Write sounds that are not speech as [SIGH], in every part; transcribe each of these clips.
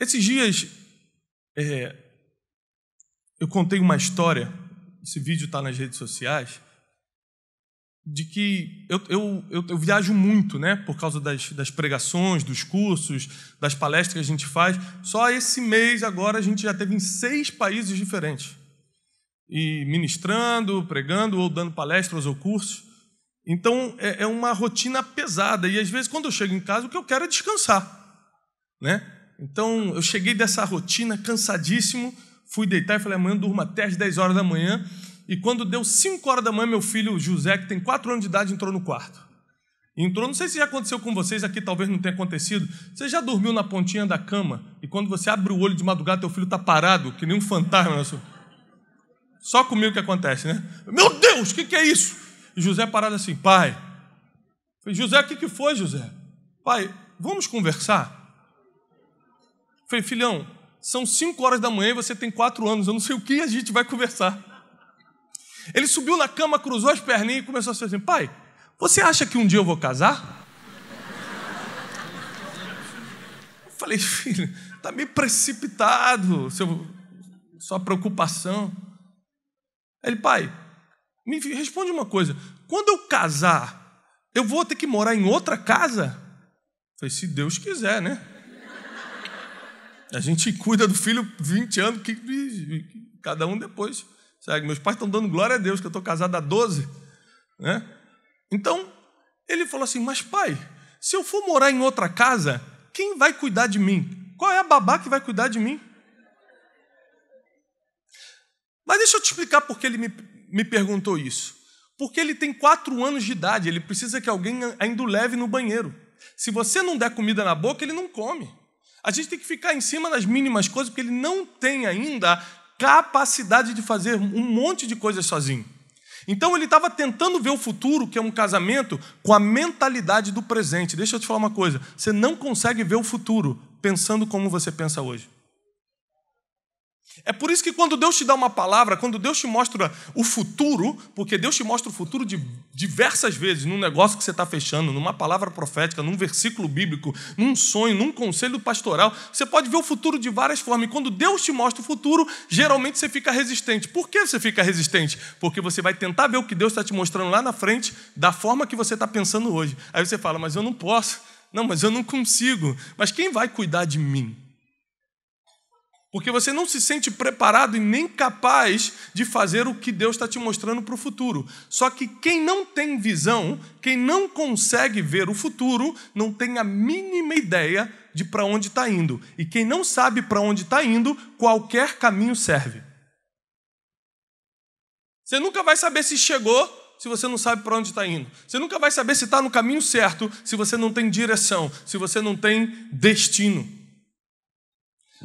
Esses dias, é, eu contei uma história, esse vídeo está nas redes sociais, de que eu, eu, eu, eu, viajo muito, né? Por causa das, das pregações, dos cursos, das palestras que a gente faz. Só esse mês agora a gente já teve em seis países diferentes. E ministrando, pregando ou dando palestras ou cursos. Então é, é uma rotina pesada. E às vezes, quando eu chego em casa, o que eu quero é descansar. Né? Então eu cheguei dessa rotina cansadíssimo, fui deitar e falei: amanhã durmo até às 10 horas da manhã. E quando deu 5 horas da manhã, meu filho José, que tem 4 anos de idade, entrou no quarto. Entrou, não sei se já aconteceu com vocês aqui, talvez não tenha acontecido. Você já dormiu na pontinha da cama e quando você abre o olho de madrugada, teu filho está parado, que nem um fantasma. Nosso. Só comigo que acontece, né? Meu Deus, o que, que, é isso? E José parado assim, pai. José, o que, que foi, José? Pai, vamos conversar? Falei, filhão, são 5 horas da manhã e você tem 4 anos, eu não sei o que a gente vai conversar. Ele subiu na cama, cruzou as perninhas e começou a dizer assim: Pai, você acha que um dia eu vou casar? Eu falei, filho, está meio precipitado, seu, sua preocupação. Ele, pai, me responde uma coisa: quando eu casar, eu vou ter que morar em outra casa? Eu falei, se Deus quiser, né? A gente cuida do filho 20 anos, que, cada um depois Sabe? Meus pais estão dando glória a Deus, que eu estou casado há 12. Né? Então, ele falou assim: Mas pai, se eu for morar em outra casa, quem vai cuidar de mim? Qual é a babá que vai cuidar de mim? Mas deixa eu te explicar por que ele me, me perguntou isso. Porque ele tem quatro anos de idade, ele precisa que alguém ainda o leve no banheiro. Se você não der comida na boca, ele não come. A gente tem que ficar em cima das mínimas coisas, porque ele não tem ainda capacidade de fazer um monte de coisas sozinho. Então ele estava tentando ver o futuro, que é um casamento, com a mentalidade do presente. Deixa eu te falar uma coisa: você não consegue ver o futuro pensando como você pensa hoje. É por isso que quando Deus te dá uma palavra, quando Deus te mostra o futuro, porque Deus te mostra o futuro de diversas vezes, num negócio que você está fechando, numa palavra profética, num versículo bíblico, num sonho, num conselho pastoral, você pode ver o futuro de várias formas. E quando Deus te mostra o futuro, geralmente você fica resistente. Por que você fica resistente? Porque você vai tentar ver o que Deus está te mostrando lá na frente, da forma que você está pensando hoje. Aí você fala, mas eu não posso. Não, mas eu não consigo. Mas quem vai cuidar de mim? Porque você não se sente preparado e nem capaz de fazer o que Deus está te mostrando para o futuro. Só que quem não tem visão, quem não consegue ver o futuro, não tem a mínima ideia de para onde está indo. E quem não sabe para onde está indo, qualquer caminho serve. Você nunca vai saber se chegou se você não sabe para onde está indo. Você nunca vai saber se está no caminho certo se você não tem direção, se você não tem destino.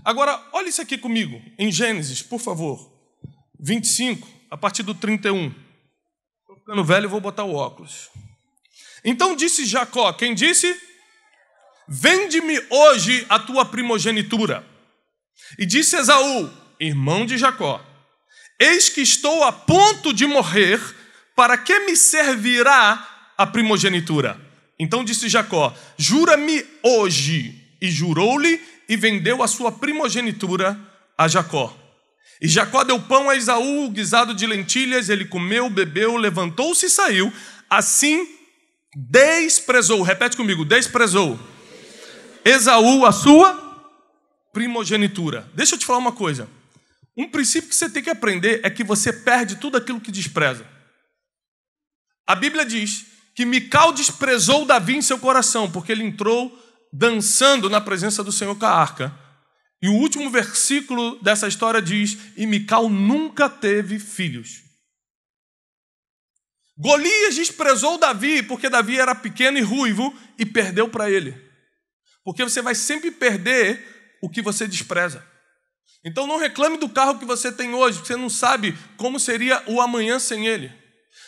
Agora, olha isso aqui comigo, em Gênesis, por favor. 25, a partir do 31. Estou ficando velho vou botar o óculos. Então disse Jacó: Quem disse? Vende-me hoje a tua primogenitura. E disse Esaú, irmão de Jacó: Eis que estou a ponto de morrer, para que me servirá a primogenitura? Então disse Jacó: Jura-me hoje. E jurou-lhe e vendeu a sua primogenitura a Jacó. E Jacó deu pão a Esaú, guisado de lentilhas, ele comeu, bebeu, levantou-se e saiu. Assim desprezou, repete comigo, desprezou. Esaú a sua primogenitura. Deixa eu te falar uma coisa. Um princípio que você tem que aprender é que você perde tudo aquilo que despreza. A Bíblia diz que Mical desprezou Davi em seu coração, porque ele entrou dançando na presença do Senhor com a arca. E o último versículo dessa história diz: E Mical nunca teve filhos. Golias desprezou Davi porque Davi era pequeno e ruivo e perdeu para ele. Porque você vai sempre perder o que você despreza. Então não reclame do carro que você tem hoje, você não sabe como seria o amanhã sem ele.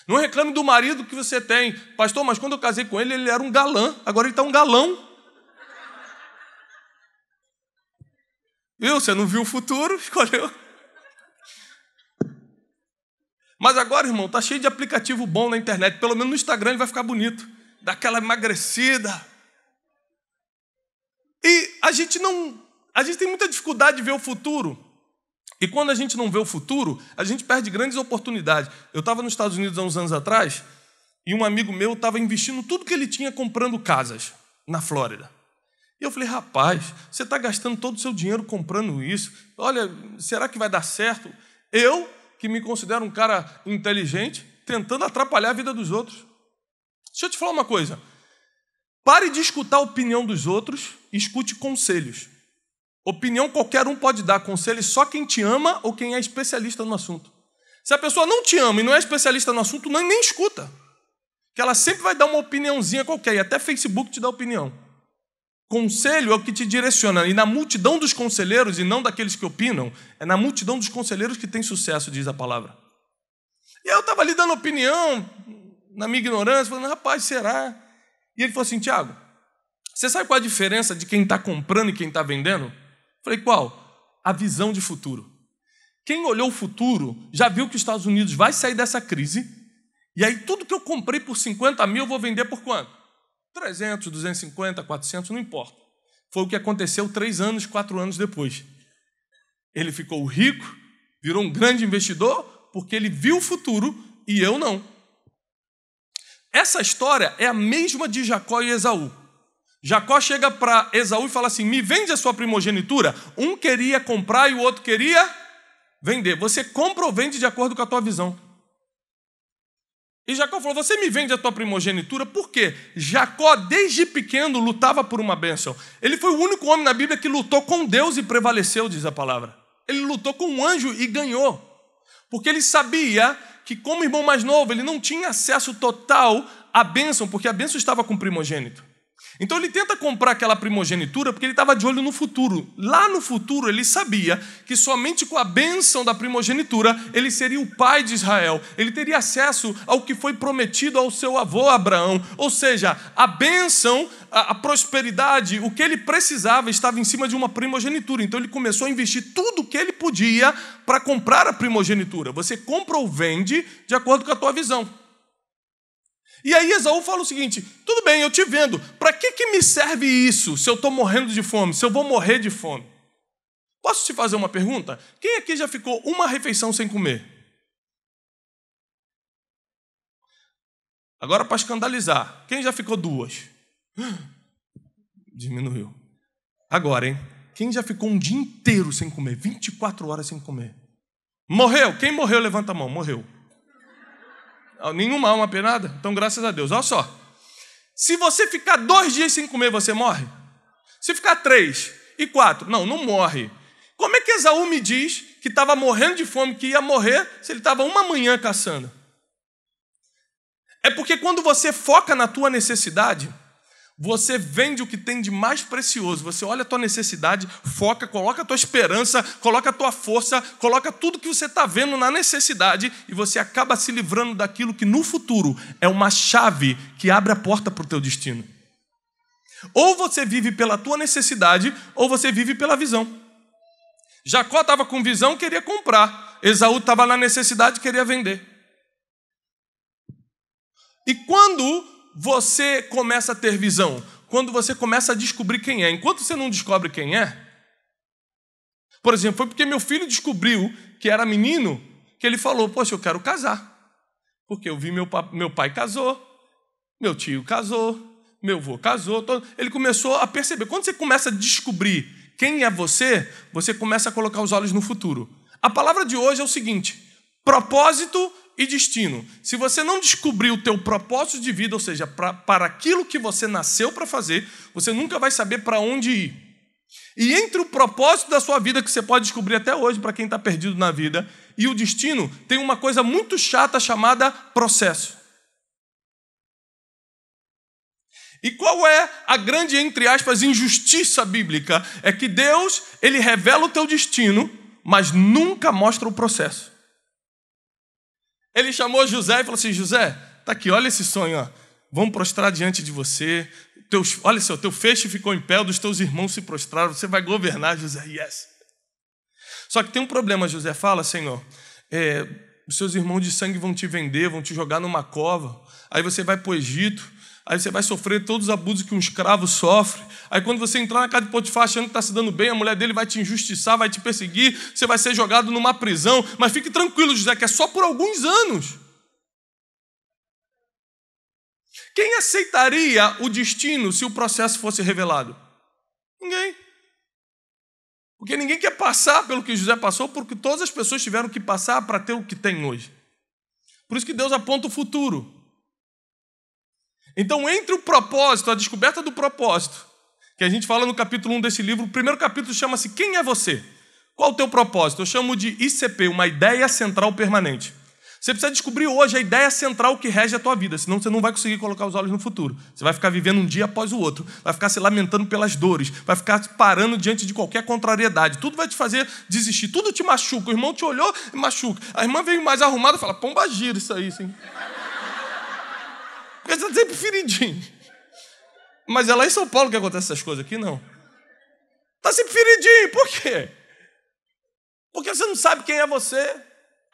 Não reclame do marido que você tem. Pastor, mas quando eu casei com ele, ele era um galã, agora ele está um galão. Viu? Você não viu o futuro, [LAUGHS] escolheu. Mas agora, irmão, tá cheio de aplicativo bom na internet. Pelo menos no Instagram ele vai ficar bonito. Daquela emagrecida. E a gente não, a gente tem muita dificuldade de ver o futuro. E quando a gente não vê o futuro, a gente perde grandes oportunidades. Eu estava nos Estados Unidos há uns anos atrás e um amigo meu estava investindo tudo que ele tinha comprando casas na Flórida. E eu falei, rapaz, você está gastando todo o seu dinheiro comprando isso. Olha, será que vai dar certo? Eu, que me considero um cara inteligente, tentando atrapalhar a vida dos outros. Deixa eu te falar uma coisa. Pare de escutar a opinião dos outros escute conselhos. Opinião qualquer um pode dar, conselho só quem te ama ou quem é especialista no assunto. Se a pessoa não te ama e não é especialista no assunto, nem, nem escuta. Que ela sempre vai dar uma opiniãozinha qualquer, e até Facebook te dá opinião. Conselho é o que te direciona, e na multidão dos conselheiros, e não daqueles que opinam, é na multidão dos conselheiros que tem sucesso, diz a palavra. E eu estava ali dando opinião, na minha ignorância, falando, rapaz, será? E ele falou assim: Tiago, você sabe qual a diferença de quem está comprando e quem está vendendo? Falei, qual? A visão de futuro. Quem olhou o futuro já viu que os Estados Unidos vai sair dessa crise, e aí tudo que eu comprei por 50 mil eu vou vender por quanto? 300, 250, 400, não importa. Foi o que aconteceu três anos, quatro anos depois. Ele ficou rico, virou um grande investidor, porque ele viu o futuro e eu não. Essa história é a mesma de Jacó e Esaú. Jacó chega para Esaú e fala assim: Me vende a sua primogenitura. Um queria comprar e o outro queria vender. Você compra ou vende de acordo com a tua visão. E Jacó falou: Você me vende a tua primogenitura? Por quê? Jacó, desde pequeno, lutava por uma bênção. Ele foi o único homem na Bíblia que lutou com Deus e prevaleceu, diz a palavra. Ele lutou com um anjo e ganhou. Porque ele sabia que, como irmão mais novo, ele não tinha acesso total à bênção, porque a bênção estava com o primogênito. Então ele tenta comprar aquela primogenitura porque ele estava de olho no futuro. Lá no futuro ele sabia que somente com a bênção da primogenitura ele seria o pai de Israel. Ele teria acesso ao que foi prometido ao seu avô Abraão. Ou seja, a bênção, a, prosperidade, o que ele precisava estava em cima de uma primogenitura. Então ele começou a investir tudo o que ele podia para comprar a primogenitura. Você compra ou vende de acordo com a tua visão. E aí Esaú fala o seguinte: tudo bem, eu te vendo, para que, que me serve isso se eu estou morrendo de fome, se eu vou morrer de fome? Posso te fazer uma pergunta? Quem aqui já ficou uma refeição sem comer? Agora, para escandalizar, quem já ficou duas? Diminuiu. Agora, hein? Quem já ficou um dia inteiro sem comer? 24 horas sem comer? Morreu? Quem morreu, levanta a mão. Morreu. Nenhuma alma penada? Então, graças a Deus. Olha só. Se você ficar dois dias sem comer, você morre? Se ficar três e quatro, não, não morre. Como é que Esaú me diz que estava morrendo de fome, que ia morrer, se ele estava uma manhã caçando? É porque quando você foca na tua necessidade, você vende o que tem de mais precioso. Você olha a tua necessidade, foca, coloca a tua esperança, coloca a tua força, coloca tudo que você está vendo na necessidade e você acaba se livrando daquilo que no futuro é uma chave que abre a porta para o teu destino. Ou você vive pela tua necessidade, ou você vive pela visão. Jacó estava com visão, queria comprar. Esaú estava na necessidade, queria vender. E quando você começa a ter visão? Quando você começa a descobrir quem é. Enquanto você não descobre quem é, por exemplo, foi porque meu filho descobriu que era menino que ele falou: Poxa, eu quero casar. Porque eu vi meu, meu pai casou, meu tio casou, meu avô casou. Todo... Ele começou a perceber. Quando você começa a descobrir quem é você, você começa a colocar os olhos no futuro. A palavra de hoje é o seguinte: propósito e destino. Se você não descobrir o teu propósito de vida, ou seja, pra, para aquilo que você nasceu para fazer, você nunca vai saber para onde ir. E entre o propósito da sua vida, que você pode descobrir até hoje para quem está perdido na vida, e o destino, tem uma coisa muito chata chamada processo. E qual é a grande, entre aspas, injustiça bíblica? É que Deus, ele revela o teu destino, mas nunca mostra o processo. Ele chamou José e falou assim: José, tá aqui, olha esse sonho, ó. vamos prostrar diante de você. Teus, olha só, teu feixe ficou em pé, dos teus irmãos se prostraram, você vai governar, José. Yes. Só que tem um problema, José fala, Senhor. É, os seus irmãos de sangue vão te vender, vão te jogar numa cova. Aí você vai para o Egito. Aí você vai sofrer todos os abusos que um escravo sofre. Aí quando você entrar na casa de Potifar achando que está se dando bem, a mulher dele vai te injustiçar, vai te perseguir, você vai ser jogado numa prisão. Mas fique tranquilo, José, que é só por alguns anos. Quem aceitaria o destino se o processo fosse revelado? Ninguém. Porque ninguém quer passar pelo que José passou, porque todas as pessoas tiveram que passar para ter o que tem hoje. Por isso que Deus aponta o futuro. Então, entre o propósito, a descoberta do propósito, que a gente fala no capítulo 1 desse livro, o primeiro capítulo chama-se Quem é você? Qual o teu propósito? Eu chamo de ICP, uma ideia central permanente. Você precisa descobrir hoje a ideia central que rege a tua vida, senão você não vai conseguir colocar os olhos no futuro. Você vai ficar vivendo um dia após o outro, vai ficar se lamentando pelas dores, vai ficar parando diante de qualquer contrariedade. Tudo vai te fazer desistir, tudo te machuca. O irmão te olhou e machuca. A irmã veio mais arrumada e fala: pomba gira isso aí, sim. Você está sempre feridinho. Mas é lá em São Paulo que acontece essas coisas, aqui não. Está sempre feridinho, por quê? Porque você não sabe quem é você.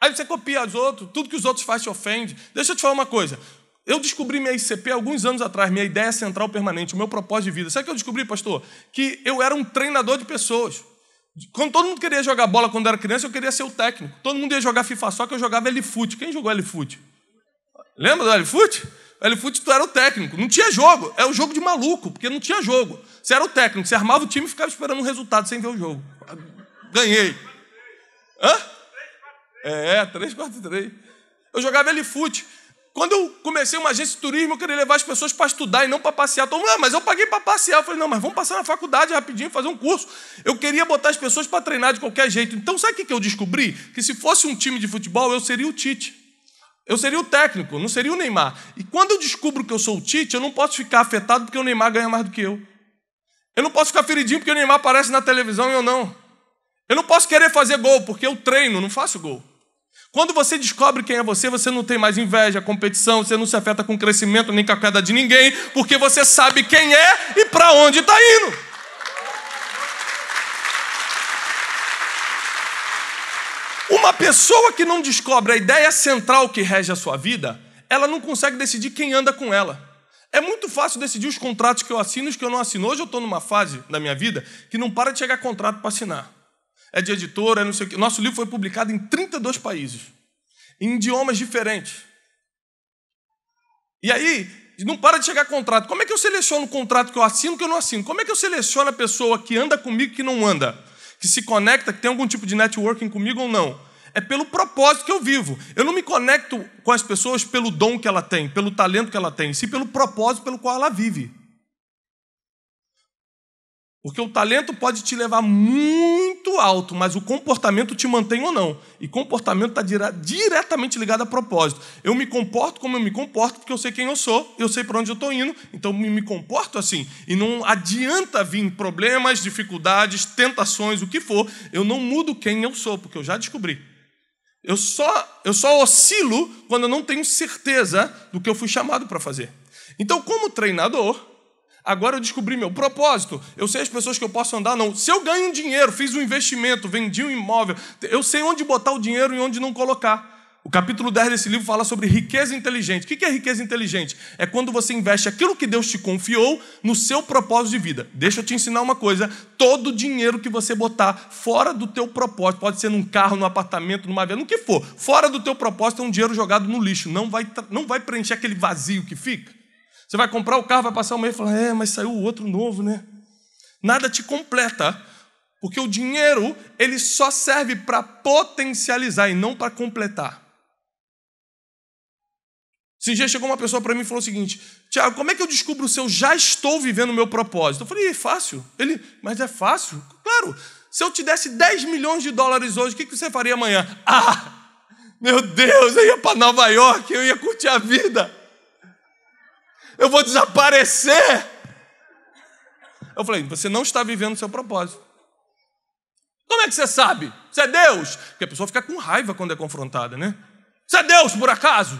Aí você copia os outros, tudo que os outros fazem te ofende. Deixa eu te falar uma coisa. Eu descobri minha ICP alguns anos atrás, minha ideia central permanente, o meu propósito de vida. Sabe o que eu descobri, pastor? Que eu era um treinador de pessoas. Quando todo mundo queria jogar bola quando era criança, eu queria ser o técnico. Todo mundo ia jogar FIFA só que eu jogava L-Foot. Quem jogou L-Foot? Lembra do L-Foot? L-Foot tu era o técnico. Não tinha jogo. É o jogo de maluco, porque não tinha jogo. Você era o técnico, você armava o time e ficava esperando um resultado sem ver o jogo. Ganhei. Hã? É, 343. Eu jogava L-Foot. Quando eu comecei uma agência de turismo, eu queria levar as pessoas para estudar e não para passear. Todo mundo, ah, mas eu paguei para passear. Eu falei, não, mas vamos passar na faculdade rapidinho, fazer um curso. Eu queria botar as pessoas para treinar de qualquer jeito. Então, sabe o que eu descobri? Que se fosse um time de futebol, eu seria o Tite. Eu seria o técnico, não seria o Neymar. E quando eu descubro que eu sou o Tite, eu não posso ficar afetado porque o Neymar ganha mais do que eu. Eu não posso ficar feridinho porque o Neymar aparece na televisão e eu não. Eu não posso querer fazer gol porque eu treino, não faço gol. Quando você descobre quem é você, você não tem mais inveja, competição, você não se afeta com o crescimento nem com a queda de ninguém, porque você sabe quem é e para onde está indo. Uma pessoa que não descobre a ideia central que rege a sua vida, ela não consegue decidir quem anda com ela. É muito fácil decidir os contratos que eu assino e os que eu não assino. Hoje eu estou numa fase da minha vida que não para de chegar contrato para assinar é de editora, é não sei o quê. Nosso livro foi publicado em 32 países, em idiomas diferentes. E aí, não para de chegar contrato. Como é que eu seleciono o contrato que eu assino que eu não assino? Como é que eu seleciono a pessoa que anda comigo e que não anda? Que se conecta, que tem algum tipo de networking comigo ou não? É pelo propósito que eu vivo. Eu não me conecto com as pessoas pelo dom que ela tem, pelo talento que ela tem, sim pelo propósito pelo qual ela vive. Porque o talento pode te levar muito alto, mas o comportamento te mantém ou não. E comportamento está dire diretamente ligado a propósito. Eu me comporto como eu me comporto, porque eu sei quem eu sou, eu sei para onde eu estou indo, então me, me comporto assim. E não adianta vir problemas, dificuldades, tentações, o que for, eu não mudo quem eu sou, porque eu já descobri. Eu só, eu só oscilo quando eu não tenho certeza do que eu fui chamado para fazer. Então, como treinador, Agora eu descobri meu propósito. Eu sei as pessoas que eu posso andar, não. Se eu ganho dinheiro, fiz um investimento, vendi um imóvel, eu sei onde botar o dinheiro e onde não colocar. O capítulo 10 desse livro fala sobre riqueza inteligente. O que é riqueza inteligente? É quando você investe aquilo que Deus te confiou no seu propósito de vida. Deixa eu te ensinar uma coisa: todo dinheiro que você botar fora do teu propósito, pode ser num carro, num apartamento, numa venda, no que for, fora do teu propósito é um dinheiro jogado no lixo. Não vai, não vai preencher aquele vazio que fica. Você vai comprar o carro, vai passar um mês e falar: é, mas saiu o outro novo, né? Nada te completa, porque o dinheiro ele só serve para potencializar e não para completar. Esse dia chegou uma pessoa para mim e falou o seguinte: Tiago, como é que eu descubro se eu já estou vivendo o meu propósito? Eu falei: é fácil. Ele, mas é fácil? Claro. Se eu te desse 10 milhões de dólares hoje, o que você faria amanhã? Ah, meu Deus, eu ia para Nova York, eu ia curtir a vida eu vou desaparecer. Eu falei, você não está vivendo o seu propósito. Como é que você sabe? Você é Deus? Porque a pessoa fica com raiva quando é confrontada, né? Você é Deus, por acaso?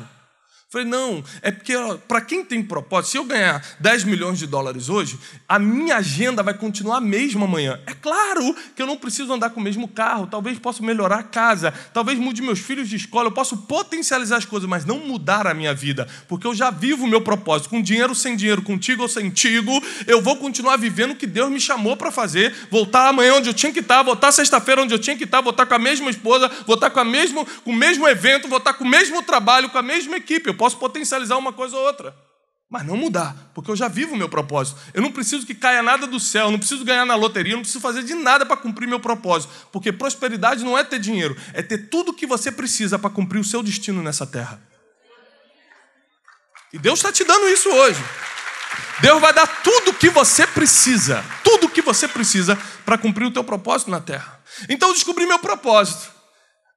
Falei, não, é porque para quem tem propósito, se eu ganhar 10 milhões de dólares hoje, a minha agenda vai continuar a mesma amanhã. É claro que eu não preciso andar com o mesmo carro, talvez possa melhorar a casa, talvez mude meus filhos de escola, eu posso potencializar as coisas, mas não mudar a minha vida, porque eu já vivo o meu propósito, com dinheiro ou sem dinheiro, contigo ou sem tigo, eu vou continuar vivendo o que Deus me chamou para fazer, voltar amanhã onde eu tinha que estar, voltar sexta-feira onde eu tinha que estar, voltar com a mesma esposa, voltar com, a mesmo, com o mesmo evento, voltar com o mesmo trabalho, com a mesma equipe. Eu posso potencializar uma coisa ou outra, mas não mudar, porque eu já vivo o meu propósito. Eu não preciso que caia nada do céu, não preciso ganhar na loteria, não preciso fazer de nada para cumprir meu propósito, porque prosperidade não é ter dinheiro, é ter tudo o que você precisa para cumprir o seu destino nessa terra. E Deus está te dando isso hoje. Deus vai dar tudo o que você precisa, tudo o que você precisa para cumprir o teu propósito na terra. Então eu descobri meu propósito.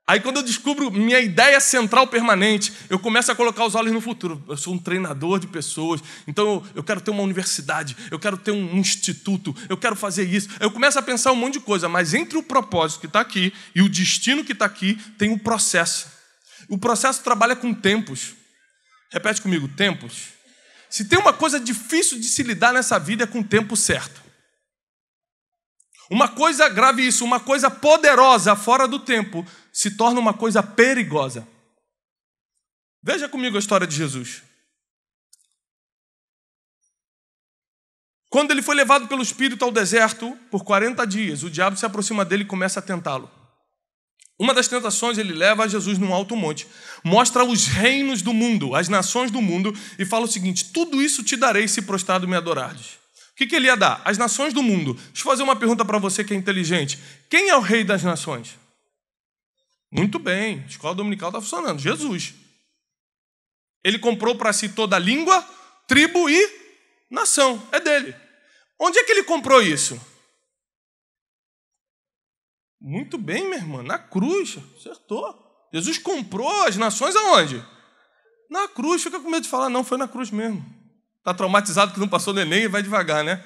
Aí, quando eu descubro minha ideia central permanente, eu começo a colocar os olhos no futuro. Eu sou um treinador de pessoas, então eu quero ter uma universidade, eu quero ter um instituto, eu quero fazer isso. Eu começo a pensar um monte de coisa, mas entre o propósito que está aqui e o destino que está aqui, tem o um processo. O processo trabalha com tempos. Repete comigo: tempos. Se tem uma coisa difícil de se lidar nessa vida, é com o tempo certo. Uma coisa grave isso, uma coisa poderosa fora do tempo se torna uma coisa perigosa. Veja comigo a história de Jesus. Quando ele foi levado pelo Espírito ao deserto por 40 dias, o diabo se aproxima dele e começa a tentá-lo. Uma das tentações ele leva a Jesus num alto monte, mostra os reinos do mundo, as nações do mundo, e fala o seguinte: Tudo isso te darei se prostrado me adorares. Que, que ele ia dar? As nações do mundo. Deixa eu fazer uma pergunta para você que é inteligente: Quem é o rei das nações? Muito bem, a escola dominical está funcionando. Jesus. Ele comprou para si toda a língua, tribo e nação. É dele. Onde é que ele comprou isso? Muito bem, minha irmã, na cruz. Acertou. Jesus comprou as nações aonde? Na cruz. Fica com medo de falar, não, foi na cruz mesmo. Está traumatizado que não passou no Enem e vai devagar, né?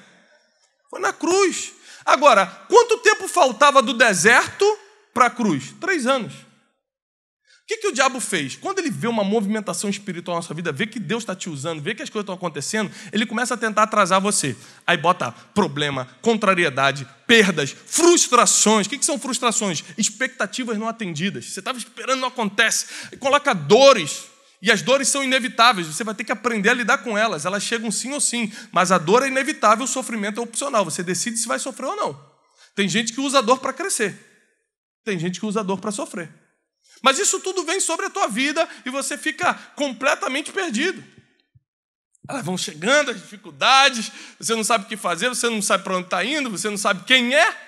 Foi na cruz. Agora, quanto tempo faltava do deserto para a cruz? Três anos. O que, que o diabo fez? Quando ele vê uma movimentação espiritual na sua vida, vê que Deus está te usando, vê que as coisas estão acontecendo, ele começa a tentar atrasar você. Aí bota problema, contrariedade, perdas, frustrações. O que, que são frustrações? Expectativas não atendidas. Você estava esperando, não acontece. Coloca dores. E as dores são inevitáveis, você vai ter que aprender a lidar com elas. Elas chegam sim ou sim, mas a dor é inevitável, o sofrimento é opcional. Você decide se vai sofrer ou não. Tem gente que usa a dor para crescer. Tem gente que usa a dor para sofrer. Mas isso tudo vem sobre a tua vida e você fica completamente perdido. Elas vão chegando, as dificuldades, você não sabe o que fazer, você não sabe para onde está indo, você não sabe quem é.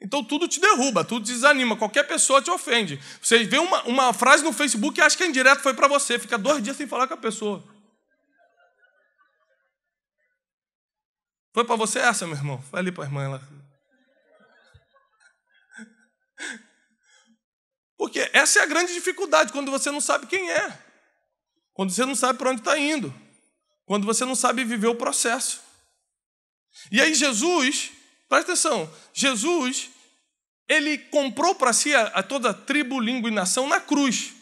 Então tudo te derruba, tudo te desanima, qualquer pessoa te ofende. Você vê uma, uma frase no Facebook e acha que é indireto foi para você, fica dois dias sem falar com a pessoa. Foi para você essa, meu irmão? Foi ali para a irmã. Ela... Porque essa é a grande dificuldade quando você não sabe quem é, quando você não sabe para onde está indo, quando você não sabe viver o processo. E aí Jesus, presta atenção, Jesus, ele comprou para si a, a toda a tribo, língua e nação na cruz.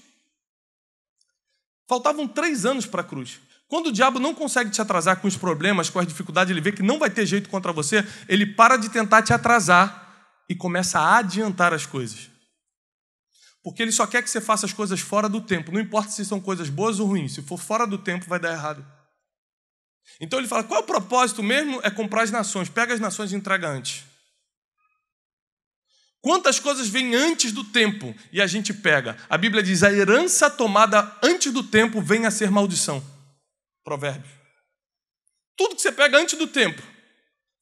Faltavam três anos para a cruz. Quando o diabo não consegue te atrasar com os problemas, com as dificuldades, ele vê que não vai ter jeito contra você, ele para de tentar te atrasar e começa a adiantar as coisas. Porque ele só quer que você faça as coisas fora do tempo. Não importa se são coisas boas ou ruins. Se for fora do tempo, vai dar errado. Então ele fala: qual é o propósito mesmo? É comprar as nações. Pega as nações e entrega antes. Quantas coisas vêm antes do tempo e a gente pega? A Bíblia diz: a herança tomada antes do tempo vem a ser maldição. Provérbios. Tudo que você pega antes do tempo,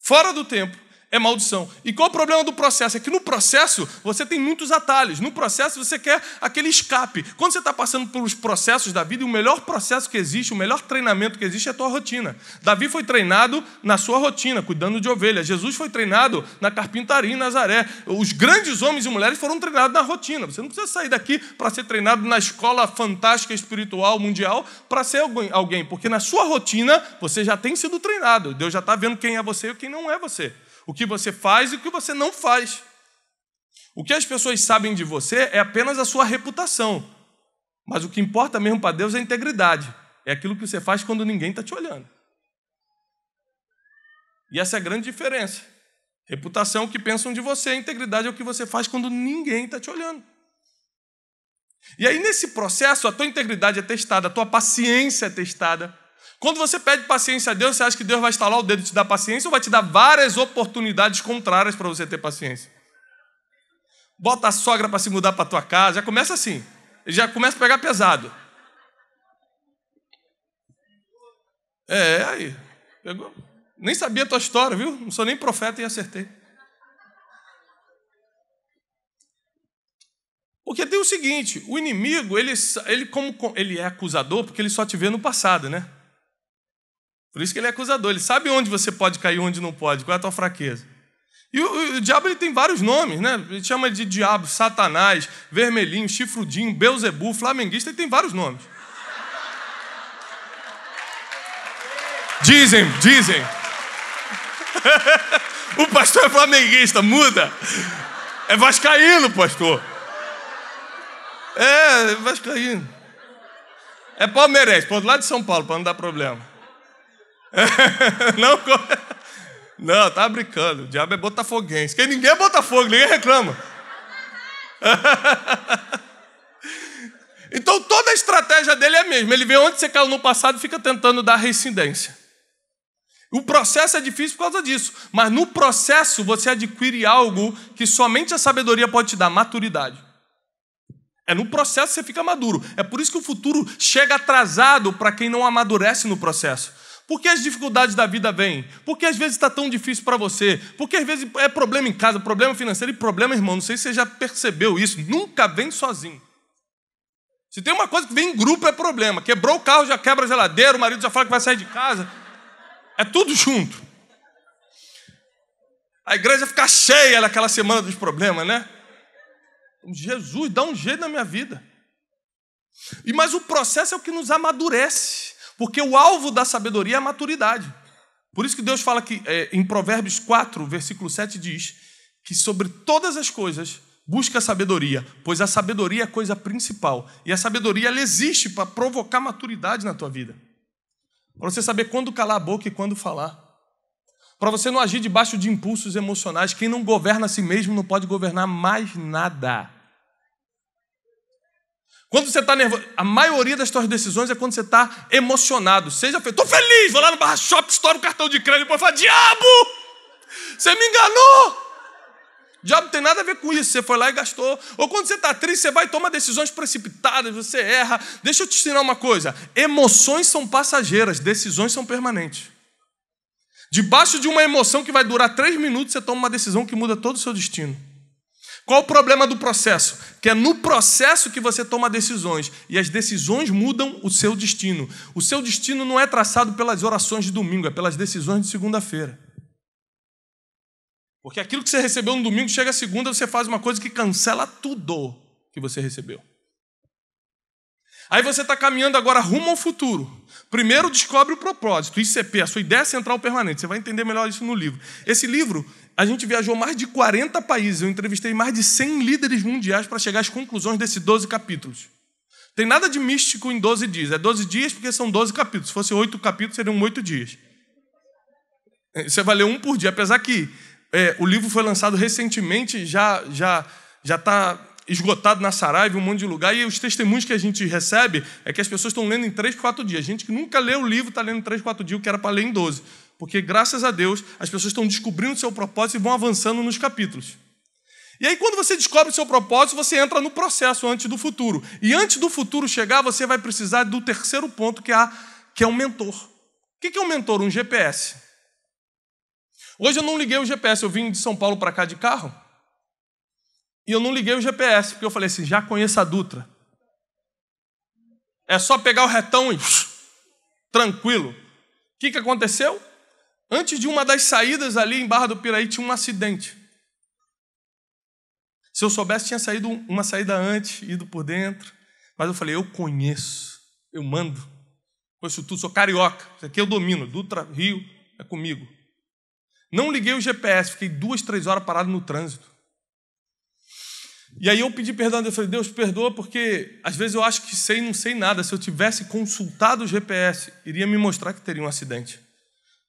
fora do tempo, é maldição. E qual o problema do processo? É que no processo você tem muitos atalhos. No processo você quer aquele escape. Quando você está passando pelos processos da vida, o melhor processo que existe, o melhor treinamento que existe é a tua rotina. Davi foi treinado na sua rotina, cuidando de ovelhas. Jesus foi treinado na carpintaria em Nazaré. Os grandes homens e mulheres foram treinados na rotina. Você não precisa sair daqui para ser treinado na escola fantástica espiritual mundial para ser alguém, porque na sua rotina você já tem sido treinado. Deus já está vendo quem é você e quem não é você o que você faz e o que você não faz. O que as pessoas sabem de você é apenas a sua reputação. Mas o que importa mesmo para Deus é a integridade. é aquilo que você faz quando ninguém está te olhando. E essa é a grande diferença. Reputação é o que pensam de você, integridade é o que você faz quando ninguém está te olhando. E aí, nesse processo, a tua integridade é testada, a tua paciência é testada. Quando você pede paciência a Deus, você acha que Deus vai estalar o dedo e te dar paciência ou vai te dar várias oportunidades contrárias para você ter paciência? Bota a sogra para se mudar para tua casa, já começa assim. Já começa a pegar pesado. É, aí. Pegou. Nem sabia a tua história, viu? Não sou nem profeta e acertei. Porque tem o seguinte, o inimigo, ele, ele, como, ele é acusador porque ele só te vê no passado, né? Por isso que ele é acusador. Ele sabe onde você pode cair, onde não pode, qual é a tua fraqueza. E o, o diabo ele tem vários nomes, né? Ele chama de diabo, satanás, vermelhinho, chifrudinho, beuzebu, flamenguista, ele tem vários nomes. Dizem, dizem. [LAUGHS] o pastor é flamenguista, muda. É vascaíno, pastor. É, vascaíno. É palmeirense, por lá de São Paulo, para não dar problema. [LAUGHS] não, [LAUGHS] não, tá brincando. O diabo é botafoguense. Porque ninguém é botafogo, ninguém reclama. [LAUGHS] então toda a estratégia dele é a mesma. Ele vê onde você caiu no passado e fica tentando dar reincidência. O processo é difícil por causa disso, mas no processo você adquire algo que somente a sabedoria pode te dar, maturidade. É no processo que você fica maduro. É por isso que o futuro chega atrasado para quem não amadurece no processo. Por que as dificuldades da vida vêm? Por que às vezes está tão difícil para você? Por que às vezes é problema em casa, problema financeiro e problema, irmão. Não sei se você já percebeu isso. Nunca vem sozinho. Se tem uma coisa que vem em grupo, é problema. Quebrou o carro, já quebra a geladeira, o marido já fala que vai sair de casa. É tudo junto. A igreja fica cheia naquela semana dos problemas, né? Jesus, dá um jeito na minha vida. E mas o processo é o que nos amadurece, porque o alvo da sabedoria é a maturidade. Por isso que Deus fala que é, em Provérbios 4, versículo 7 diz que sobre todas as coisas busca a sabedoria, pois a sabedoria é a coisa principal. E a sabedoria ela existe para provocar maturidade na tua vida. Para você saber quando calar a boca e quando falar. Para você não agir debaixo de impulsos emocionais. Quem não governa a si mesmo não pode governar mais nada. Quando você está nervoso, a maioria das suas decisões é quando você está emocionado. Seja feliz, estou feliz, vou lá no barra shop, estouro o cartão de crédito, depois fala, diabo, você me enganou. Diabo tem nada a ver com isso, você foi lá e gastou. Ou quando você está triste, você vai e toma decisões precipitadas, você erra. Deixa eu te ensinar uma coisa: emoções são passageiras, decisões são permanentes. Debaixo de uma emoção que vai durar três minutos, você toma uma decisão que muda todo o seu destino. Qual o problema do processo? Que é no processo que você toma decisões e as decisões mudam o seu destino. O seu destino não é traçado pelas orações de domingo, é pelas decisões de segunda-feira. Porque aquilo que você recebeu no domingo, chega a segunda, você faz uma coisa que cancela tudo que você recebeu. Aí você está caminhando agora rumo ao futuro. Primeiro descobre o propósito, ICP, a sua ideia central permanente. Você vai entender melhor isso no livro. Esse livro, a gente viajou mais de 40 países, eu entrevistei mais de 100 líderes mundiais para chegar às conclusões desses 12 capítulos. Tem nada de místico em 12 dias. É 12 dias porque são 12 capítulos. Se fosse 8 capítulos, seriam 8 dias. Você vai ler um por dia, apesar que é, o livro foi lançado recentemente, já já já está esgotado na Saraiva, um monte de lugar, e os testemunhos que a gente recebe é que as pessoas estão lendo em três, quatro dias. Gente que nunca leu o livro está lendo em três, quatro dias, o que era para ler em doze. Porque, graças a Deus, as pessoas estão descobrindo o seu propósito e vão avançando nos capítulos. E aí, quando você descobre o seu propósito, você entra no processo antes do futuro. E antes do futuro chegar, você vai precisar do terceiro ponto, que é, que é um mentor. O que é um mentor? Um GPS. Hoje eu não liguei o GPS, eu vim de São Paulo para cá de carro. E eu não liguei o GPS, porque eu falei assim: já conheço a Dutra. É só pegar o retão e. [LAUGHS] tranquilo. O que, que aconteceu? Antes de uma das saídas ali em Barra do Piraí, tinha um acidente. Se eu soubesse, tinha saído uma saída antes, ido por dentro. Mas eu falei: eu conheço, eu mando. Conheço tudo, sou carioca. Isso aqui eu domino. Dutra, Rio, é comigo. Não liguei o GPS, fiquei duas, três horas parado no trânsito. E aí eu pedi perdão a falei, Deus, perdoa, porque às vezes eu acho que sei não sei nada. Se eu tivesse consultado o GPS, iria me mostrar que teria um acidente.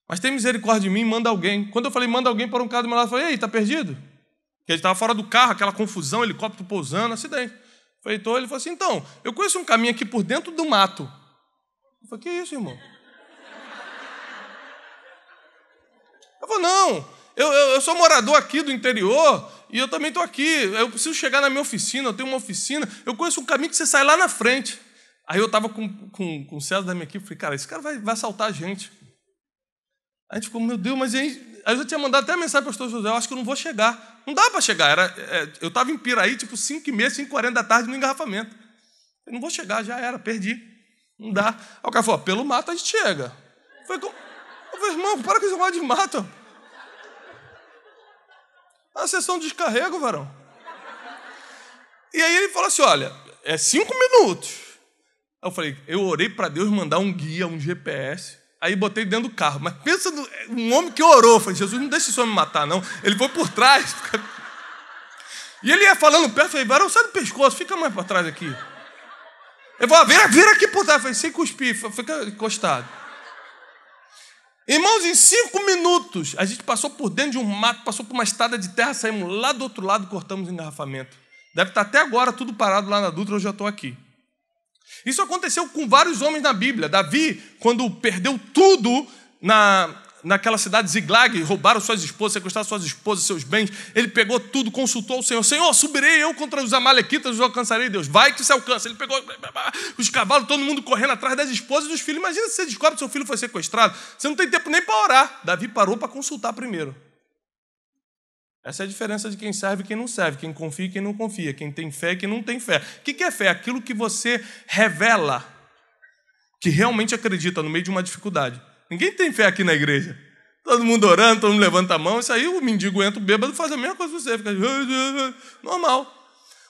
Mas tem misericórdia de mim, manda alguém. Quando eu falei, manda alguém para um carro do meu lado, eu falei, ei, tá perdido? Porque ele estava fora do carro, aquela confusão, helicóptero pousando, acidente. Eu falei, então, ele falou assim, então, eu conheço um caminho aqui por dentro do mato. Eu falei, que isso, irmão? Eu falei, não, eu, eu, eu sou morador aqui do interior, e eu também estou aqui. Eu preciso chegar na minha oficina, eu tenho uma oficina. Eu conheço um caminho que você sai lá na frente. Aí eu estava com, com, com o César da minha equipe, falei, cara, esse cara vai, vai assaltar a gente. A gente ficou, meu Deus, mas aí, aí eu tinha mandado até mensagem para o pastor José, eu acho que eu não vou chegar. Não dá para chegar. Era, é, eu estava em Piraí, tipo 5 e meia, 5 e 40 da tarde no engarrafamento. Eu não vou chegar, já era, perdi. Não dá. Aí o cara falou, pelo mato a gente chega. Eu falei, eu falei irmão, para com esse negócio de mato. A sessão de descarrego, varão. E aí ele falou assim: olha, é cinco minutos. Aí eu falei, eu orei para Deus mandar um guia, um GPS. Aí botei dentro do carro. Mas pensa no, um homem que orou. Falei, Jesus, não deixa esse homem matar, não. Ele foi por trás. [LAUGHS] E ele ia falando perto, falei, varão, sai do pescoço, fica mais para trás aqui. Ele falou, vira, vira aqui por trás. Falei, sem cuspir, fica encostado. Irmãos, em cinco minutos, a gente passou por dentro de um mato, passou por uma estrada de terra, saímos lá do outro lado cortamos o engarrafamento. Deve estar até agora tudo parado lá na Dutra, eu já estou aqui. Isso aconteceu com vários homens na Bíblia. Davi, quando perdeu tudo na, naquela cidade de Ziglag, roubaram suas esposas, sequestraram suas esposas, seus bens. Ele pegou tudo, consultou o Senhor. Senhor, subirei eu contra os amalequitas, os alcançarei Deus. Vai que se alcança. Ele pegou os cavalos, todo mundo correndo atrás das esposas e dos filhos. Imagina se você descobre que seu filho foi sequestrado. Você não tem tempo nem para orar. Davi parou para consultar primeiro. Essa é a diferença de quem serve e quem não serve, quem confia e quem não confia, quem tem fé e quem não tem fé. O que é fé? Aquilo que você revela que realmente acredita no meio de uma dificuldade. Ninguém tem fé aqui na igreja. Todo mundo orando, todo mundo levanta a mão, isso aí o mendigo entra, o bêbado faz a mesma coisa que você, fica [LAUGHS] normal.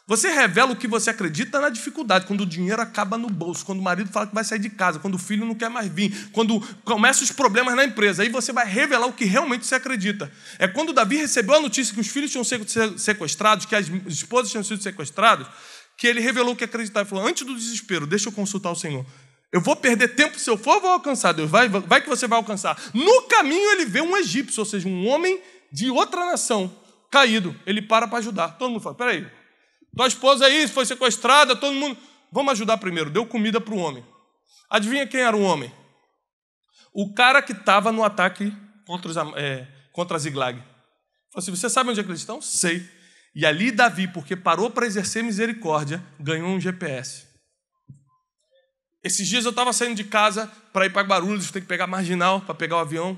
Você revela o que você acredita na dificuldade, quando o dinheiro acaba no bolso, quando o marido fala que vai sair de casa, quando o filho não quer mais vir, quando começam os problemas na empresa. Aí você vai revelar o que realmente você acredita. É quando Davi recebeu a notícia que os filhos tinham sido sequestrados, que as esposas tinham sido sequestradas, que ele revelou o que acreditava. Ele falou: Antes do desespero, deixa eu consultar o Senhor. Eu vou perder tempo se eu for, vou alcançar. Deus vai, vai que você vai alcançar. No caminho ele vê um egípcio, ou seja, um homem de outra nação caído. Ele para para ajudar. Todo mundo fala: peraí, tua esposa aí foi sequestrada, todo mundo. Vamos ajudar primeiro. Deu comida para o homem. Adivinha quem era o homem? O cara que estava no ataque contra, os, é, contra Ziglag. Falou assim: Você sabe onde é que eles estão? Sei. E ali Davi, porque parou para exercer misericórdia, ganhou um GPS. Esses dias eu estava saindo de casa para ir para Guarulhos, tem que pegar marginal para pegar o avião.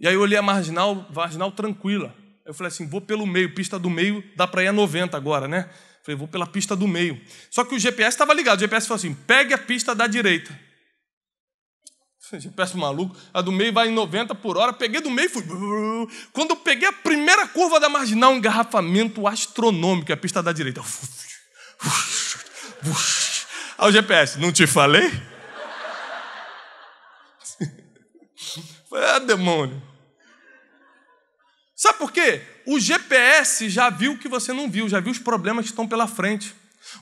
E aí eu olhei a marginal, marginal tranquila. Eu falei assim, vou pelo meio, pista do meio, dá para ir a 90 agora, né? Falei, vou pela pista do meio. Só que o GPS estava ligado, o GPS falou assim, pegue a pista da direita. GPS maluco, a do meio vai em 90 por hora, peguei do meio e fui. Quando eu peguei a primeira curva da marginal, um engarrafamento astronômico, a pista da direita. Aí o GPS, não te falei? [LAUGHS] É demônio. Sabe por quê? O GPS já viu o que você não viu, já viu os problemas que estão pela frente.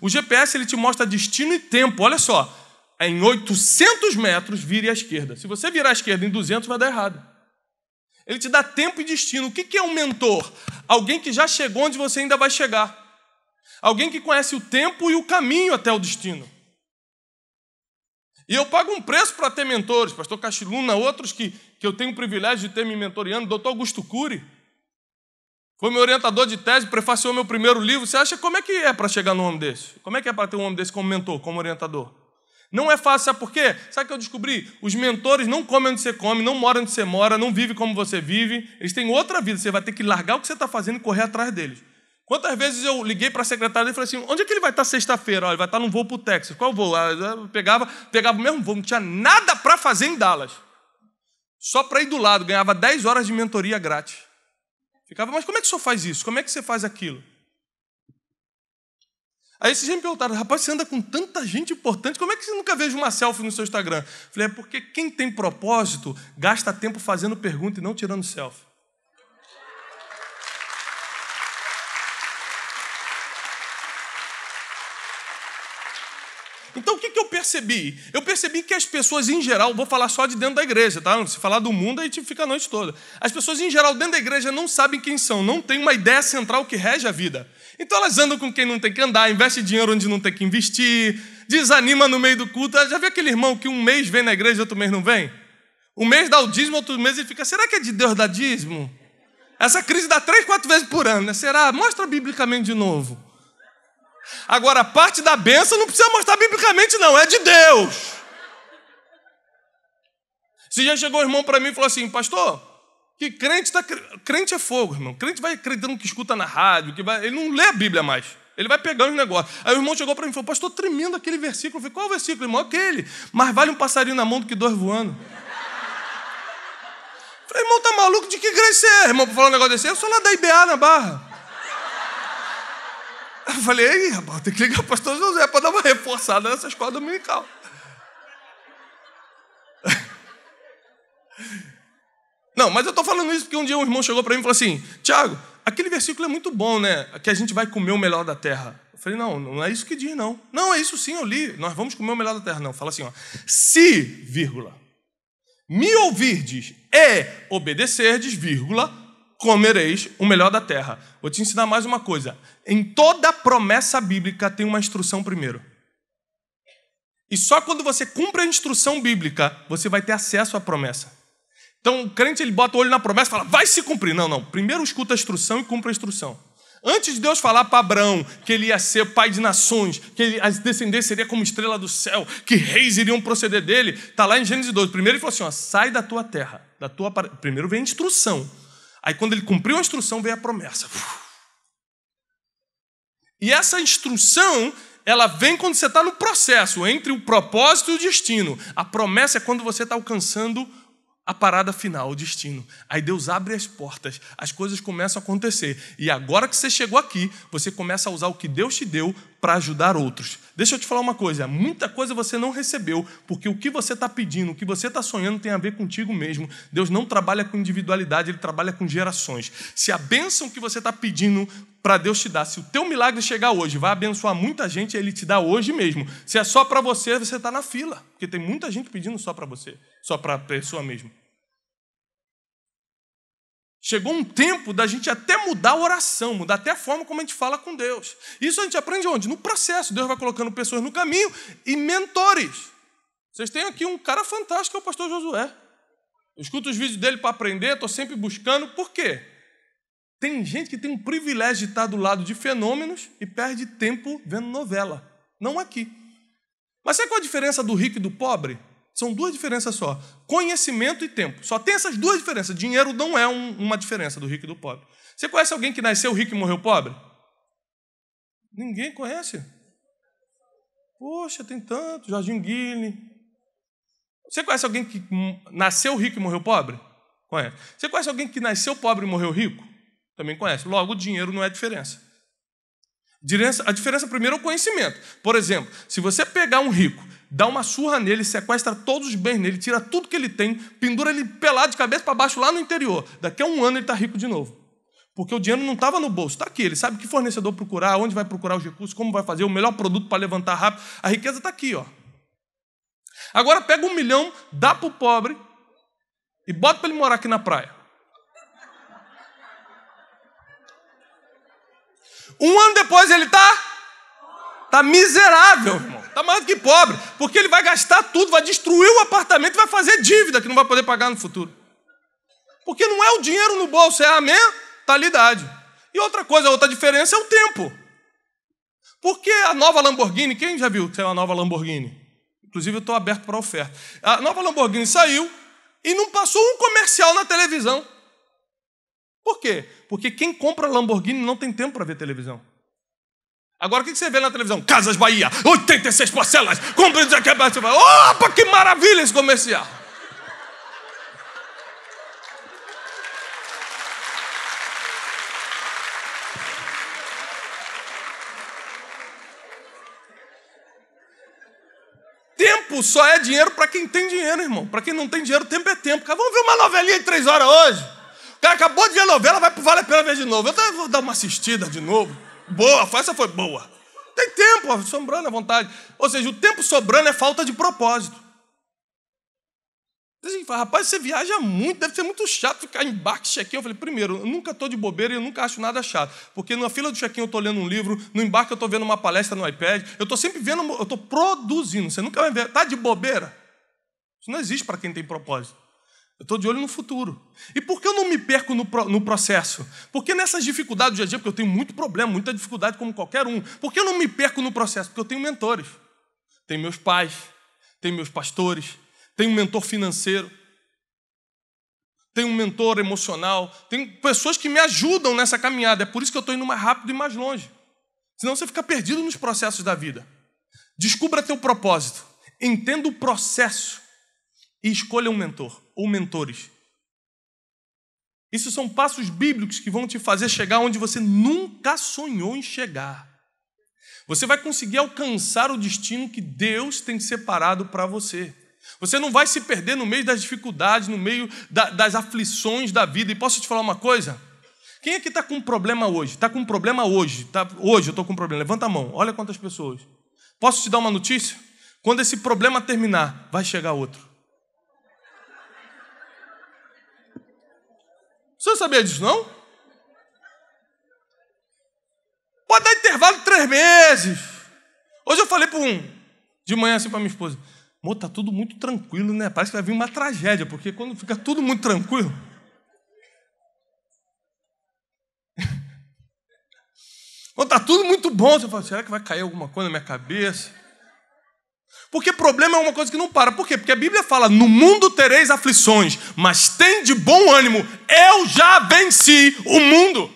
O GPS ele te mostra destino e tempo. Olha só, em 800 metros, vire à esquerda. Se você virar à esquerda em 200, vai dar errado. Ele te dá tempo e destino. O que é um mentor? Alguém que já chegou onde você ainda vai chegar. Alguém que conhece o tempo e o caminho até o destino. E eu pago um preço para ter mentores, pastor Cachiluna, outros que, que eu tenho o privilégio de ter me mentoreando, doutor Augusto Cury. Foi meu orientador de tese, prefaciou meu primeiro livro. Você acha como é que é para chegar num homem desse? Como é que é para ter um homem desse como mentor, como orientador? Não é fácil, sabe por quê? Sabe o que eu descobri? Os mentores não comem onde você come, não moram onde você mora, não vivem como você vive. Eles têm outra vida. Você vai ter que largar o que você está fazendo e correr atrás deles. Quantas vezes eu liguei para a secretária e falei assim: onde é que ele vai estar sexta-feira? Ele vai estar num voo para o Texas. Qual voo? Ah, eu pegava, pegava o mesmo voo, não tinha nada para fazer em Dallas. Só para ir do lado, ganhava 10 horas de mentoria grátis. Ficava, mas como é que o senhor faz isso? Como é que você faz aquilo? Aí esses gente me perguntaram, rapaz, você anda com tanta gente importante, como é que você nunca vejo uma selfie no seu Instagram? Falei, é porque quem tem propósito gasta tempo fazendo pergunta e não tirando selfie. Então o que, que eu percebi? Eu percebi que as pessoas em geral, vou falar só de dentro da igreja, tá? Se falar do mundo, aí fica a noite toda. As pessoas em geral dentro da igreja não sabem quem são, não têm uma ideia central que rege a vida. Então elas andam com quem não tem que andar, investe dinheiro onde não tem que investir, desanima no meio do culto. Já viu aquele irmão que um mês vem na igreja outro mês não vem? Um mês dá o dízimo, outro mês ele fica, será que é de Deus dar dízimo? Essa crise dá três, quatro vezes por ano, né? Será? Mostra biblicamente de novo. Agora, a parte da benção não precisa mostrar biblicamente, não, é de Deus. Se já chegou um irmão para mim e falou assim, pastor, que crente tá, crente é fogo, irmão. Crente vai acreditando que escuta na rádio, que vai, ele não lê a Bíblia mais. Ele vai pegando os negócios. Aí o irmão chegou para mim e falou: Pastor, tremendo aquele versículo. Eu falei: Qual o versículo, irmão? Aquele. Mas vale um passarinho na mão do que dois voando. Eu falei: Irmão, tá maluco? De que igreja você é, irmão, para falar um negócio desse? Eu sou lá da IBA na barra. Eu falei: Ei, rapaz, tem que ligar para o pastor José para dar uma reforçada nessa escola dominical. [LAUGHS] Não, mas eu estou falando isso porque um dia um irmão chegou para mim e falou assim: Tiago, aquele versículo é muito bom, né? Que a gente vai comer o melhor da terra. Eu falei: não, não é isso que diz, não. Não, é isso sim, eu li. Nós vamos comer o melhor da terra. Não, fala assim: ó, se, vírgula, me ouvirdes e obedecerdes, vírgula, comereis o melhor da terra. Vou te ensinar mais uma coisa. Em toda promessa bíblica tem uma instrução primeiro. E só quando você cumpre a instrução bíblica, você vai ter acesso à promessa. Então o crente ele bota o olho na promessa e fala, vai se cumprir. Não, não. Primeiro escuta a instrução e cumpre a instrução. Antes de Deus falar para Abraão que ele ia ser pai de nações, que ele, as descendências seriam como estrela do céu, que reis iriam proceder dele, está lá em Gênesis 12. Primeiro ele falou assim: ó, sai da tua terra. Da tua... Primeiro vem a instrução. Aí quando ele cumpriu a instrução, veio a promessa. E essa instrução, ela vem quando você está no processo, entre o propósito e o destino. A promessa é quando você está alcançando a parada final, o destino. Aí Deus abre as portas, as coisas começam a acontecer. E agora que você chegou aqui, você começa a usar o que Deus te deu para ajudar outros. Deixa eu te falar uma coisa: muita coisa você não recebeu, porque o que você está pedindo, o que você está sonhando tem a ver contigo mesmo. Deus não trabalha com individualidade, ele trabalha com gerações. Se a bênção que você está pedindo para Deus te dar, se o teu milagre chegar hoje, vai abençoar muita gente, ele te dá hoje mesmo. Se é só para você, você está na fila, porque tem muita gente pedindo só para você, só para a pessoa mesmo. Chegou um tempo da gente até mudar a oração, mudar até a forma como a gente fala com Deus. Isso a gente aprende onde? No processo. Deus vai colocando pessoas no caminho e mentores. Vocês têm aqui um cara fantástico, é o pastor Josué. Eu escuto os vídeos dele para aprender, estou sempre buscando. Por quê? Tem gente que tem um privilégio de estar do lado de fenômenos e perde tempo vendo novela. Não aqui. Mas sabe qual a diferença do rico e do pobre? São duas diferenças só: conhecimento e tempo. Só tem essas duas diferenças. Dinheiro não é um, uma diferença do rico e do pobre. Você conhece alguém que nasceu rico e morreu pobre? Ninguém conhece. Poxa, tem tanto. Jorginho Guilherme. Você conhece alguém que nasceu rico e morreu pobre? Conhece. Você conhece alguém que nasceu pobre e morreu rico? Também conhece. Logo, o dinheiro não é a diferença. A diferença primeiro é o conhecimento. Por exemplo, se você pegar um rico dá uma surra nele, sequestra todos os bens nele, tira tudo que ele tem, pendura ele pelado de cabeça para baixo lá no interior. Daqui a um ano ele está rico de novo. Porque o dinheiro não estava no bolso, está aqui. Ele sabe que fornecedor procurar, onde vai procurar os recursos, como vai fazer, o melhor produto para levantar rápido. A riqueza está aqui. Ó. Agora pega um milhão, dá para o pobre e bota para ele morar aqui na praia. Um ano depois ele está Está miserável, irmão. Está mais do que pobre. Porque ele vai gastar tudo, vai destruir o apartamento e vai fazer dívida que não vai poder pagar no futuro. Porque não é o dinheiro no bolso, é a mentalidade. E outra coisa, outra diferença é o tempo. Porque a nova Lamborghini, quem já viu que saiu a nova Lamborghini? Inclusive eu estou aberto para oferta. A nova Lamborghini saiu e não passou um comercial na televisão. Por quê? Porque quem compra Lamborghini não tem tempo para ver televisão. Agora o que você vê na televisão? Casas Bahia, 86 parcelas, compra isso aqui. Opa, que maravilha esse comercial! Tempo só é dinheiro para quem tem dinheiro, irmão. Para quem não tem dinheiro, tempo é tempo. Vamos ver uma novelinha de três horas hoje? O cara acabou de ver a novela, vai, vale a pena ver de novo. Eu vou dar uma assistida de novo. Boa, essa foi boa. tem tempo, sobrando à vontade. Ou seja, o tempo sobrando é falta de propósito. A gente fala, rapaz, você viaja muito, deve ser muito chato ficar em embarque, check-in. Eu falei, primeiro, eu nunca estou de bobeira e eu nunca acho nada chato. Porque na fila do check-in eu estou lendo um livro, no embarque eu estou vendo uma palestra no iPad, eu estou sempre vendo, eu estou produzindo. Você nunca vai ver, tá de bobeira? Isso não existe para quem tem propósito. Eu estou de olho no futuro. E por que eu não me perco no, no processo? Porque nessas dificuldades do dia a dia, porque eu tenho muito problema, muita dificuldade como qualquer um, por que eu não me perco no processo? Porque eu tenho mentores. Tenho meus pais, tenho meus pastores, tenho um mentor financeiro, tenho um mentor emocional, tenho pessoas que me ajudam nessa caminhada. É por isso que eu estou indo mais rápido e mais longe. Senão você fica perdido nos processos da vida. Descubra teu propósito, entenda o processo e escolha um mentor ou mentores. Isso são passos bíblicos que vão te fazer chegar onde você nunca sonhou em chegar. Você vai conseguir alcançar o destino que Deus tem separado para você. Você não vai se perder no meio das dificuldades, no meio da, das aflições da vida. E posso te falar uma coisa? Quem é que está com problema hoje? Está com um problema hoje? Tá, hoje eu estou com problema. Levanta a mão. Olha quantas pessoas. Posso te dar uma notícia? Quando esse problema terminar, vai chegar outro. Você sabia disso, não? Pode dar intervalo de três meses. Hoje eu falei para um, de manhã assim para minha esposa, amor, tá tudo muito tranquilo, né? Parece que vai vir uma tragédia, porque quando fica tudo muito tranquilo. [LAUGHS] quando tá tudo muito bom, você fala, será que vai cair alguma coisa na minha cabeça? Porque problema é uma coisa que não para. Por quê? Porque a Bíblia fala: no mundo tereis aflições, mas tem de bom ânimo, eu já venci o mundo.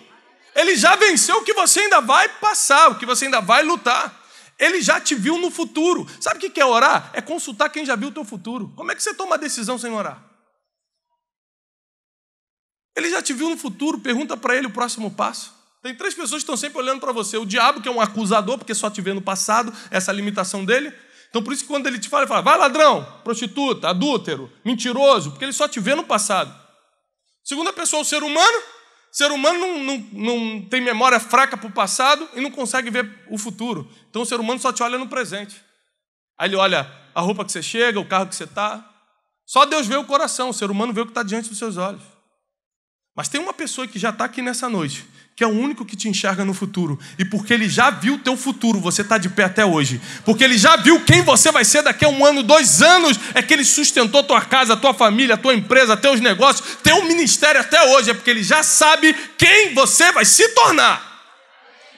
Ele já venceu o que você ainda vai passar, o que você ainda vai lutar. Ele já te viu no futuro. Sabe o que é orar? É consultar quem já viu o teu futuro. Como é que você toma a decisão sem orar? Ele já te viu no futuro, pergunta para ele o próximo passo. Tem três pessoas que estão sempre olhando para você. O diabo, que é um acusador, porque só te vê no passado, essa limitação dele. Então, por isso que quando ele te fala, ele fala, vai ladrão, prostituta, adúltero, mentiroso, porque ele só te vê no passado. Segunda pessoa, o ser humano. O ser humano não, não, não tem memória fraca para o passado e não consegue ver o futuro. Então, o ser humano só te olha no presente. Aí ele olha a roupa que você chega, o carro que você está. Só Deus vê o coração, o ser humano vê o que está diante dos seus olhos. Mas tem uma pessoa que já está aqui nessa noite, que é o único que te enxerga no futuro. E porque ele já viu o teu futuro, você está de pé até hoje. Porque ele já viu quem você vai ser daqui a um ano, dois anos, é que ele sustentou tua casa, tua família, tua empresa, teus negócios, teu ministério até hoje. É porque ele já sabe quem você vai se tornar.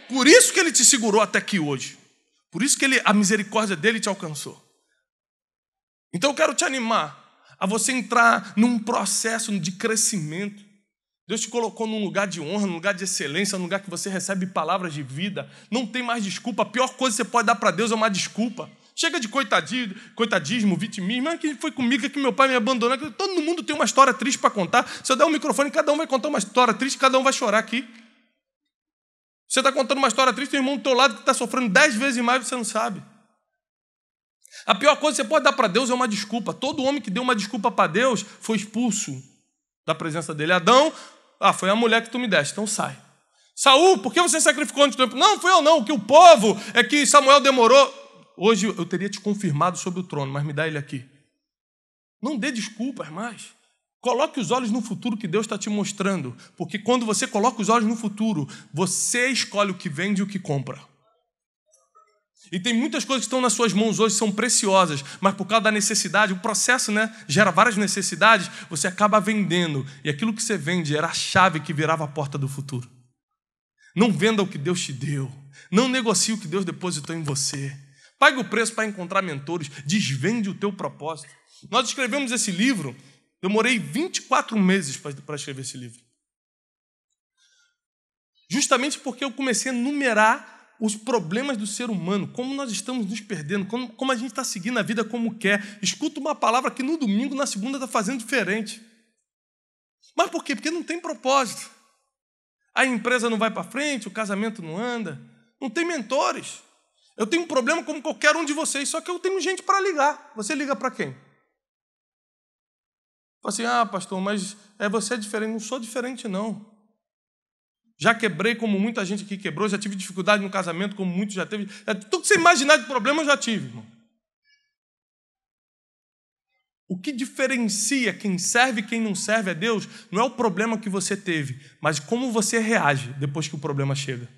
Por isso que ele te segurou até aqui hoje. Por isso que ele, a misericórdia dele te alcançou. Então eu quero te animar a você entrar num processo de crescimento. Deus te colocou num lugar de honra, num lugar de excelência, num lugar que você recebe palavras de vida. Não tem mais desculpa. A pior coisa que você pode dar para Deus é uma desculpa. Chega de coitadismo, coitadismo vitimismo. Que foi comigo que meu pai me abandonou. Todo mundo tem uma história triste para contar. Se eu der um microfone, cada um vai contar uma história triste, cada um vai chorar aqui. Você está contando uma história triste, tem um irmão do teu lado que está sofrendo dez vezes mais, você não sabe. A pior coisa que você pode dar para Deus é uma desculpa. Todo homem que deu uma desculpa para Deus foi expulso da presença dele. Adão, ah, foi a mulher que tu me deste, então sai. Saul, por que você sacrificou antes do tempo? Não, foi eu não, que o povo é que Samuel demorou. Hoje eu teria te confirmado sobre o trono, mas me dá ele aqui. Não dê desculpas mais. Coloque os olhos no futuro que Deus está te mostrando, porque quando você coloca os olhos no futuro, você escolhe o que vende e o que compra. E tem muitas coisas que estão nas suas mãos hoje, são preciosas, mas por causa da necessidade, o processo né, gera várias necessidades, você acaba vendendo. E aquilo que você vende era a chave que virava a porta do futuro. Não venda o que Deus te deu. Não negocie o que Deus depositou em você. Pague o preço para encontrar mentores. Desvende o teu propósito. Nós escrevemos esse livro, demorei 24 meses para escrever esse livro. Justamente porque eu comecei a numerar os problemas do ser humano, como nós estamos nos perdendo, como, como a gente está seguindo a vida como quer. Escuta uma palavra que no domingo, na segunda, está fazendo diferente. Mas por quê? Porque não tem propósito. A empresa não vai para frente, o casamento não anda, não tem mentores. Eu tenho um problema como qualquer um de vocês, só que eu tenho gente para ligar. Você liga para quem? Fala assim, ah, pastor, mas é, você é diferente. Não sou diferente, não. Já quebrei como muita gente aqui quebrou, já tive dificuldade no casamento como muitos já teve. Tudo que você imaginar de problema eu já tive, irmão. O que diferencia quem serve e quem não serve a Deus não é o problema que você teve, mas como você reage depois que o problema chega.